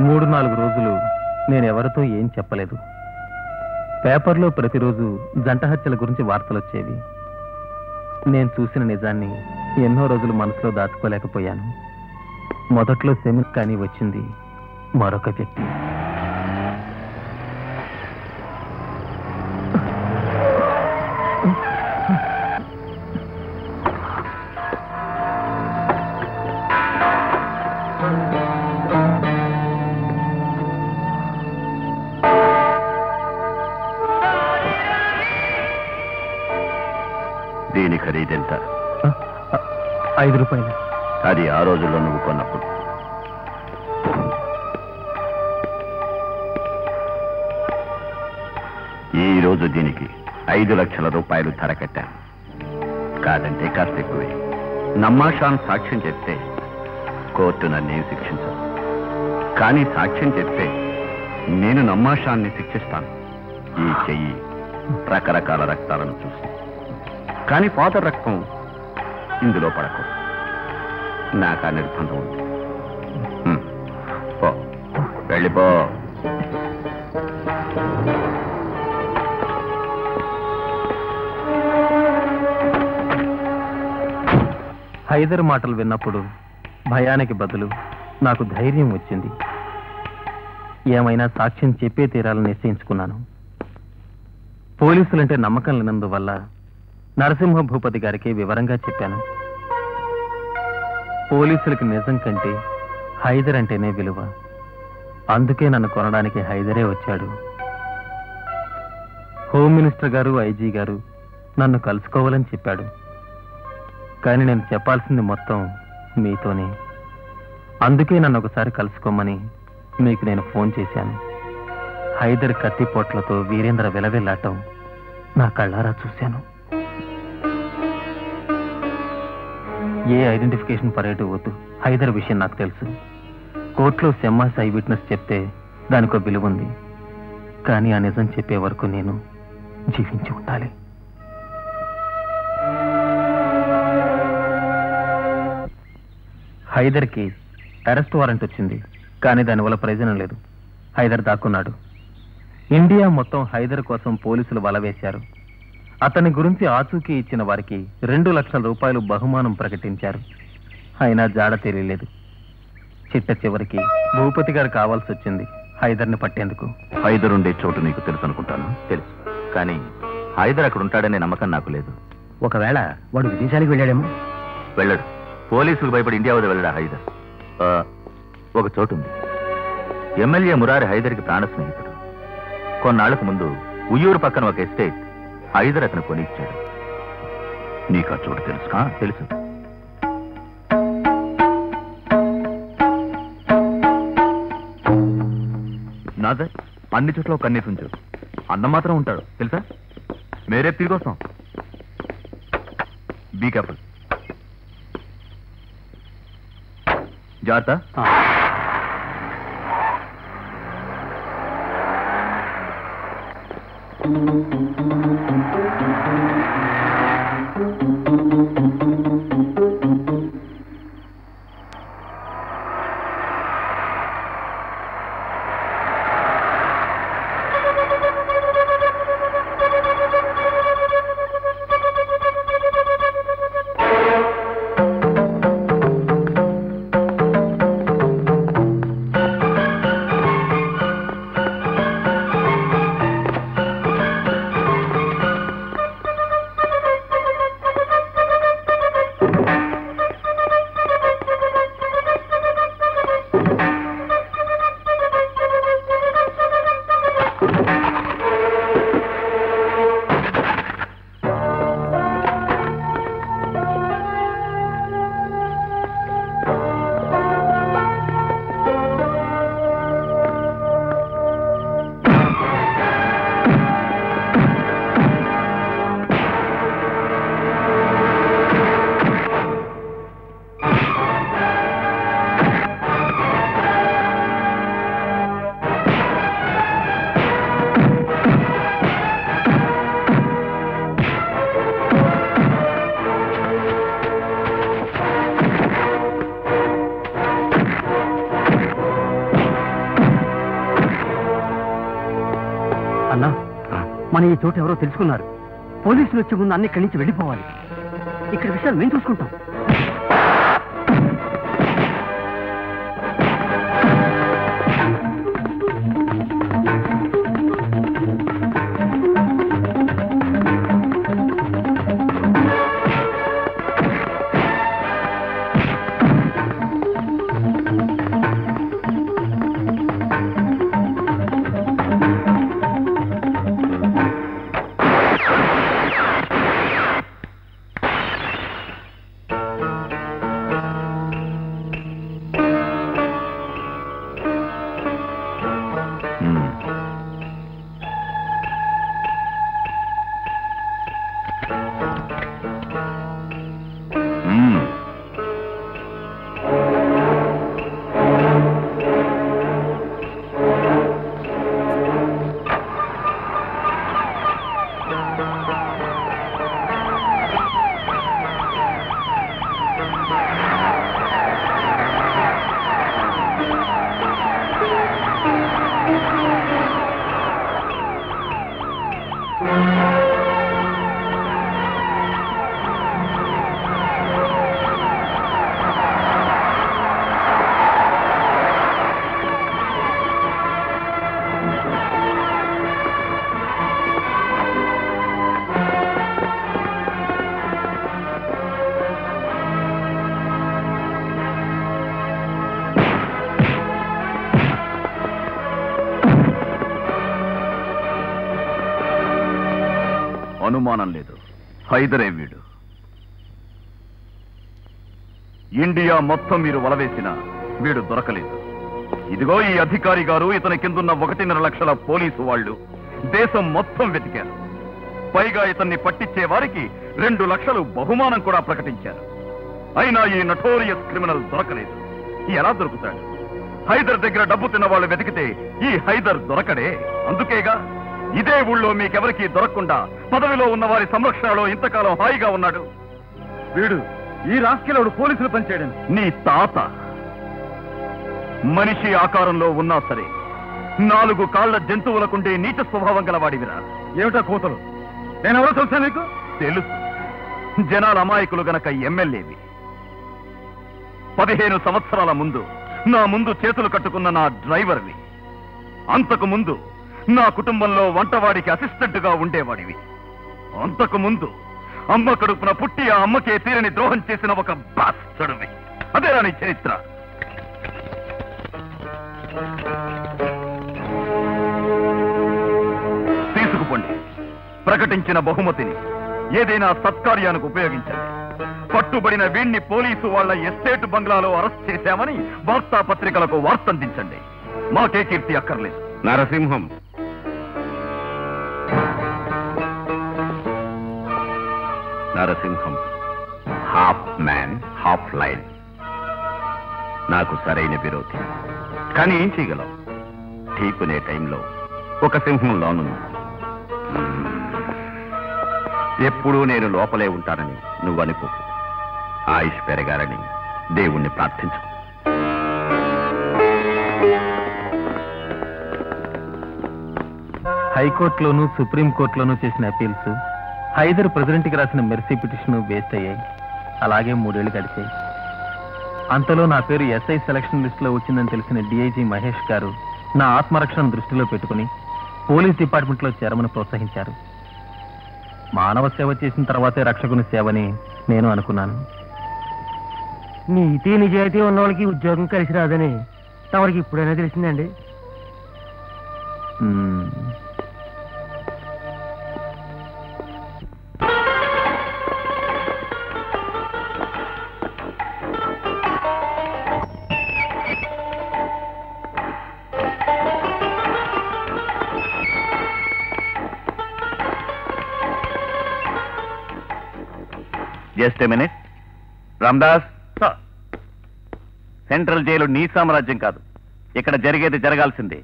మూడు నాలుగు రోజులు నేను ఎవరితో ఏం చెప్పలేదు. పేపర్లో ప్రతిరోజు జంట హత్యల గురించి వార్తలు వచ్చేవి. నేను చూసిన నిజాన్ని ఎన్నో రోజులు మనసులో దాచుకోలేకపోయాను. మొదట్లో సెమిన్ కానీ వచ్చింది మరొక వ్యక్తి. ఐదు రూపాయలు. అది ఆ రోజుల్లో నువ్వు కొన్నప్పుడు. ఈ రోజు దీనికి ఐదు లక్షల రూపాయలు ధర కట్టాను కాదంటే కాస్త ఎక్కువే. నమ్మాషాన్ సాక్ష్యం చెప్తే కోర్టు నన్నేం శిక్షించదు. కానీ సాక్ష్యం చెప్తే నేను నమ్మాషాన్ని శిక్షిస్తాను. ఈ చెయ్యి రకరకాల రక్తాలను చూసి. కానీ ఫాదర్ రక్తం ఇందులో పడకు. నాకు ఆ నిర్బంధం ఉంది. పో. వెళ్ళిపో. హైదర్ మాటలు విన్నప్పుడు భయానికి బదులు నాకు ధైర్యం వచ్చింది. ఏమైనా సాక్ష్యం చెప్పే తీరాలని నిశ్చయించుకున్నాను. పోలీసులంటే నమ్మకం లేనందువల్ల నరసింహ భూపతి గారికి వివరంగా చెప్పాను. పోలీసులకి నిజం కంటే హైదర్ అంటేనే విలువ. అందుకే నన్ను కొనడానికి హైదరే వచ్చాడు. హోమ్ మినిస్టర్ గారు ఐజీ గారు నన్ను కలుసుకోవాలని చెప్పాడు. కానీ నేను చెప్పాల్సింది మొత్తం మీతోనే. అందుకే నన్ను ఒకసారి కలుసుకోమని మీకు నేను ఫోన్ చేశాను. హైదర్ కత్తిపోట్లతో వీరేంద్ర విలవిల్లాటం నా కళ్ళారా చూశాను. ఏ ఐడెంటిఫికేషన్ పరేడ్ వద్దు. హైదర్ విషయం నాకు తెలుసు. కోర్టులో సెమ్మాస్ ఐ విట్నెస్ చెప్తే దానికో విలువ ఉంది. కానీ ఆ నిజం చెప్పే వరకు నేను జీవించి ఉండాలి. హైదర్కి అరెస్ట్ వారెంట్ వచ్చింది. కానీ దానివల్ల ప్రయోజనం లేదు. హైదర్ దాక్కున్నాడు. ఇండియా మొత్తం హైదర్ కోసం పోలీసులు వల వేశారు. అతని గురించి ఆచూకీ ఇచ్చిన వారికి రెండు లక్షల రూపాయలు బహుమానం ప్రకటించారు. అయినా జాడ తెలియలేదు. చిట్ట చివరికి భూపతి గారు కావాల్సి వచ్చింది హైదర్ని పట్టేందుకు. హైదర్ ఉండే చోటు నీకు తెలుసు అనుకుంటాను? తెలుసు. కానీ హైదర్ అక్కడ ఉంటాడనే నమ్మకం నాకు లేదు. ఒకవేళ వాడు విదేశాలకు వెళ్ళాడేమో? వెళ్ళడు. పోలీసులకు భయపడి ఇండియా వదిలి వెళ్ళడా హైదర్? ఆ, ఒక చోటు ఉంది. ఎమ్మెల్యే మురారి హైదర్కి ప్రాణ స్నేహితుడు. కొన్నాళ్ళకు ముందు ఉయ్యూరు పక్కన ఒక ఎస్టేట్ హైదర్ అతను కొని నీకు ఆ చోటు తెలుసుకా తెలుసు. నాదర్ అన్ని చోట్ల ఒక కన్నీసు ఉంచు. అన్న మాత్రం ఉంటాడు తెలుసా? మేరే తిరిగి వస్తాం బీ కేర్ఫుల్ జాగ్రత్త. Thank you. అన్నా? మన ఈ చోటు ఎవరో తెలుసుకున్నారు. పోలీసులు వచ్చే ముందు అన్ని ఇక్కడి నుంచి వెళ్ళిపోవాలి. ఇక్కడ విషయాలు మేము చూసుకుంటాం. అనుమానం లేదు. హైదరే వీడు. ఇండియా మొత్తం మీరు వలవేసిన వీడు దొరకలేదు. ఇదిగో ఈ అధికారి గారు ఇతని కిందున్న ఒకటిన్నర లక్షల పోలీసు వాళ్ళు దేశం మొత్తం వెతికారు. పైగా ఇతన్ని పట్టించే వారికి రెండు లక్షలు బహుమానం కూడా ప్రకటించారు. అయినా ఈ నటోరియస్ క్రిమినల్ దొరకలేదు. ఎలా దొరుకుతాడు? హైదర్ దగ్గర డబ్బు తిన్న వాళ్ళు వెతికితే ఈ హైదర్ దొరకడే. అందుకేగా? ఇదే ఊళ్ళో మీకెవరికీ దొరకకుండా పదవిలో ఉన్న వారి సంరక్షణలో ఇంతకాలం హాయిగా ఉన్నాడు. వీడు ఈ రాష్ట్రంలో పోలీసులు పనిచేయడం నీ తాత మనిషి ఆకారంలో ఉన్నా సరే నాలుగు కాళ్ళ జంతువులకుండే నీచ స్వభావం గలవాడివిరా ఏమిటా కూతురు నేనెవరో తెలుసా నీకు? తెలుసు. జనాల అమాయకులు గనక ఎమ్మెల్యేవి. పదిహేను సంవత్సరాల ముందు నా ముందు చేతులు కట్టుకున్న నా డ్రైవర్వి. అంతకు ముందు నా కుటుంబంలో వంటవాడికి అసిస్టెంట్గా ఉండేవాడివి. అంతకు ముందు అమ్మ కడుపున పుట్టి ఆ అమ్మకే తీరని ద్రోహం చేసిన ఒక బాస్టడువి అదేరా నీ చరిత్ర. తీసుకుపోండి. ప్రకటించిన బహుమతిని ఏదైనా సత్కార్యానికి ఉపయోగించండి. పట్టుబడిన వీణ్ణి పోలీసు వాళ్ళ ఎస్టేట్ బంగ్లాలో అరెస్ట్ చేశామని వార్తాపత్రికలకు వార్తందించండి. మాకే కీర్తి అక్కర్లేదు. Narasimham Narasimham. Half man half lion నాకు సరైన విరోధి. కానీ ఏం చేయగలం? ఢీకునే టైంలో ఒక సింహం లోనుంది. ఎప్పుడూ నేను లోపలే ఉంటానని నువ్వనుకో ఆయుష్ పెరగాలని దేవుణ్ణి ప్రార్థించు. హైకోర్టులోనూ సుప్రీంకోర్టులోనూ చేసిన అపీల్స్ హైదర్ ప్రెసిడెంట్కి రాసిన మెర్సీ పిటిషన్ వేస్ట్ అయ్యాయి. అలాగే మూడేళ్ళు గడిచాయి. అంతలో నా పేరు ఎస్ఐ సెలక్షన్ లిస్ట్లో వచ్చిందని తెలిసిన డిఐజీ మహేష్ గారు నా ఆత్మరక్షణ దృష్టిలో పెట్టుకుని పోలీస్ డిపార్ట్మెంట్లో చేరమని ప్రోత్సహించారు. మానవ సేవ చేసిన తర్వాతే రక్షకుని సేవని నేను అనుకున్నాను. నీతి నిజాయితీ ఉన్న వాళ్ళకి ఉద్యోగం కలిసి రాదని తమరికి ఇప్పుడైనా తెలిసిందండి? Just minute. Ramdas. Central jail నీ సామ్రాజ్యం కాదు. ఇక్కడ జరిగేది జరగాల్సిందే.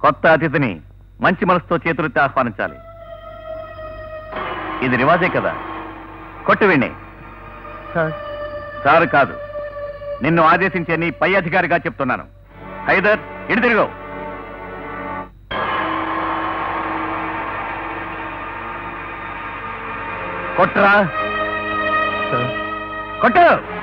కొత్త అతిథిని మంచి మనసుతో చేతులెత్తి ఆహ్వానించాలి. ఇది రివాజే కదా? కొట్టు విని సార్. కాదు. నిన్ను ఆదేశించే నీ పై అధికారిగా చెప్తున్నాను. హైదర్ ఇటు తిరుగు. కొట్రా కొట్టు!